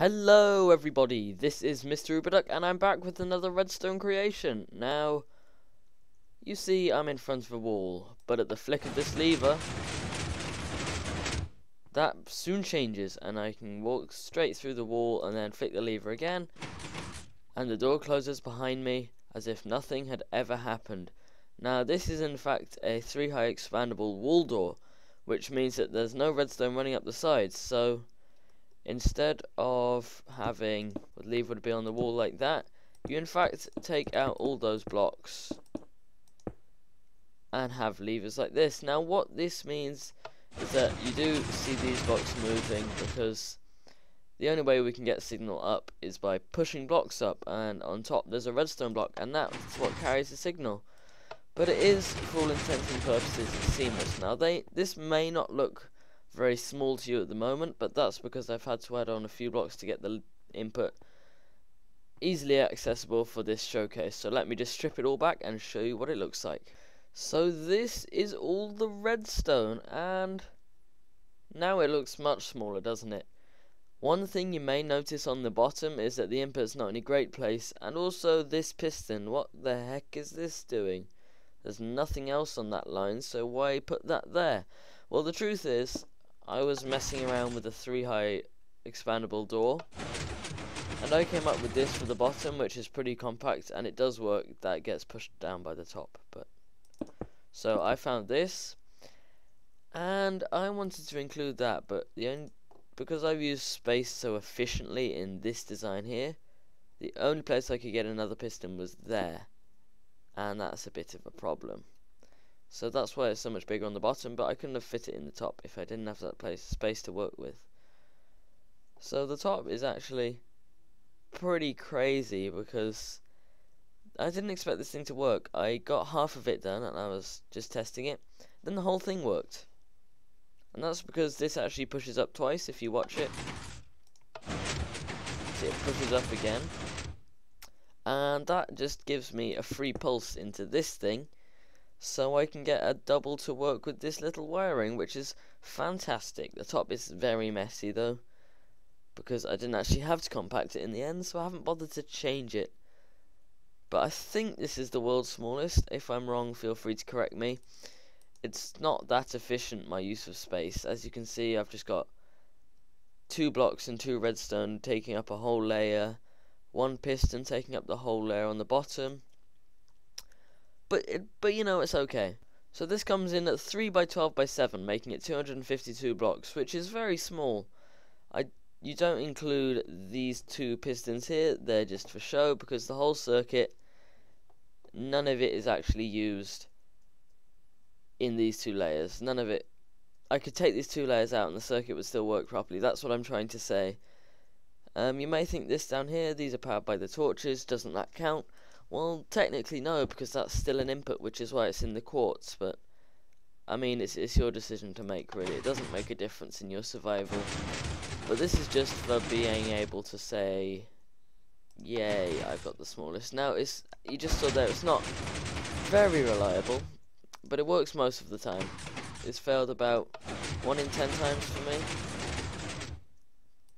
Hello everybody, this is Mr. Uberduck and I'm back with another redstone creation. Now, you see I'm in front of a wall, but at the flick of this lever, that soon changes and I can walk straight through the wall and then flick the lever again and the door closes behind me as if nothing had ever happened. Now this is in fact a 3 high expandable wall door, which means that there's no redstone running up the sides, so instead of having lever would be on the wall like that, you in fact take out all those blocks and have levers like this. Now what this means is that you do see these blocks moving because the only way we can get signal up is by pushing blocks up and on top there's a redstone block and that's what carries the signal. But it is, for all intents and purposes, seamless. Now they this may not look very small to you at the moment, but that's because I've had to add on a few blocks to get the input easily accessible for this showcase. So let me just strip it all back and show you what it looks like. So this is all the redstone, and now it looks much smaller, doesn't it? One thing you may notice on the bottom is that the input's not in a great place, and also this piston, what the heck is this doing? There's nothing else on that line, so why put that there? Well, the truth is, I was messing around with a 3 high expandable door. And I came up with this for the bottom which is pretty compact and it does work. That gets pushed down by the top but so I found this. And I wanted to include that but the only because I've used space so efficiently in this design here the only place I could get another piston was there. And that's a bit of a problem so that's why it's so much bigger on the bottom, but I couldn't have fit it in the top if I didn't have that place space to work with. So the top is actually pretty crazy because I didn't expect this thing to work. I got half of it done and I was just testing it. Then the whole thing worked. And that's because this actually pushes up twice if you watch it. See, it pushes up again. And that just gives me a free pulse into this thing so I can get a double to work with this little wiring which is fantastic. The top is very messy though because I didn't actually have to compact it in the end so I haven't bothered to change it. But I think this is the world's smallest. If I'm wrong feel free to correct me. It's not that efficient my use of space. As you can see I've just got two blocks and two redstone taking up a whole layer one piston taking up the whole layer on the bottom but it, but you know it's okay. So this comes in at 3 by 12 by 7, making it 252 blocks, which is very small. I you don't include these two pistons here; they're just for show because the whole circuit, none of it is actually used in these two layers. None of it. I could take these two layers out and the circuit would still work properly. That's what I'm trying to say. Um, you may think this down here, these are powered by the torches. Doesn't that count? Well, technically no, because that's still an input, which is why it's in the quartz, but I mean, it's, it's your decision to make, really. It doesn't make a difference in your survival. But this is just for being able to say, yay, I've got the smallest. Now, it's you just saw there, it's not very reliable, but it works most of the time. It's failed about 1 in 10 times for me.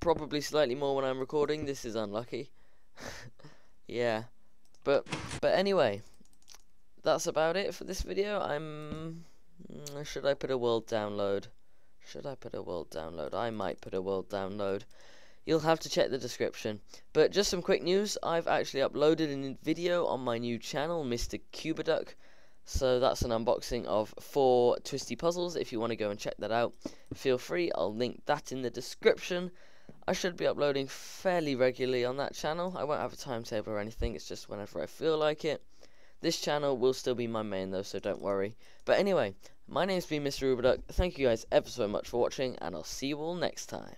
Probably slightly more when I'm recording, this is unlucky. yeah. But but anyway, that's about it for this video. I'm should I put a world download? Should I put a world download? I might put a world download. You'll have to check the description. But just some quick news, I've actually uploaded a video on my new channel, Mr. Cuberduck. So that's an unboxing of four twisty puzzles. If you want to go and check that out, feel free. I'll link that in the description. I should be uploading fairly regularly on that channel. I won't have a timetable or anything, it's just whenever I feel like it. This channel will still be my main though, so don't worry. But anyway, my name's been Mr. Uberduck. Thank you guys ever so much for watching, and I'll see you all next time.